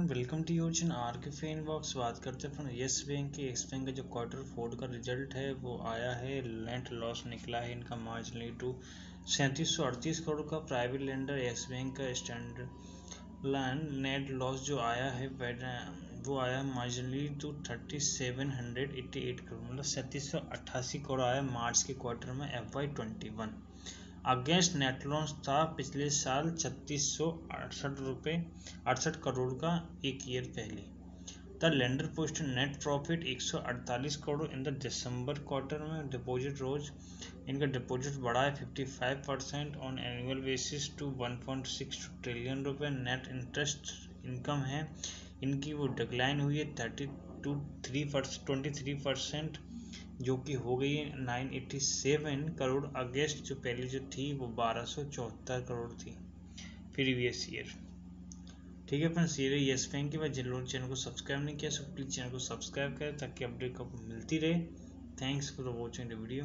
Welcome to your channel R K fan box. बात करते हैं फ्रेंड येस बैंक के एक्स बैंक का जो क्वार्टर फोर का रिज़ल्ट है, वो आया है। नेट लॉस निकला है इनका मार्जिनली टू सैंतीस सौ अड़तीस करोड़ का। प्राइवेट लेंडर येस बैंक का स्टैंडर्ड लैंड नेट लॉस जो आया है वो आया marginally two thirty seven hundred eighty eight crore. मतलब सैंतीस सौ अट्ठासी करोड़ आया मार्च के क्वार्टर में F Y twenty one against net loss था पिछले साल छत्तीस सौ अड़सठ रुपये अड़सठ करोड़ का एक ईयर पहले। The lander post net profit 148 crore in the December quarter में डिपॉजिट रोज इनका डिपॉजिट बढ़ा है 55 percent on annual basis to 1.6 trillion रुपए। नेट इंटरेस्ट इनकम है। इनकी वो डिक्लाइन हुई है thirty two three percent twenty three percent जो कि हो गई है nine eighty seven crore against जो पहले जो थी वो बारह सौ चौहत्तर करोड़ थी प्रीवियस ईयर ठीक है फ्रेंड्स ये रही येस बैंक की बात। जिन लोगों चैनल को सब्सक्राइब नहीं किया सो प्लीज़ चैनल को सब्सक्राइब करें ताकि अपडेट आपको मिलती रहे। Thanks for watching the video